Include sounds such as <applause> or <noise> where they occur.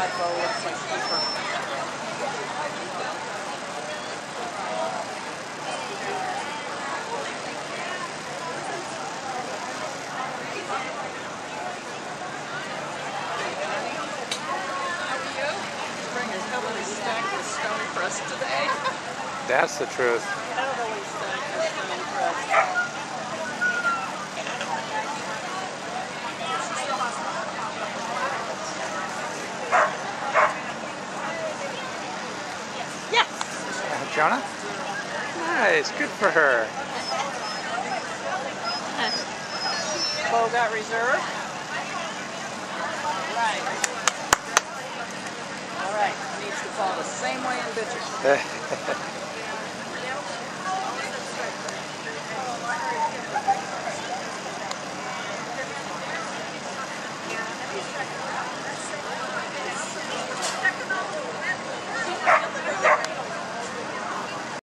Cosmo looks like is heavily stacked with stone crust today. That's the truth. <laughs> Jonah? Nice. Good for her. Bo got reserved. Right. All right. Needs to fall the same way in bitches. <laughs>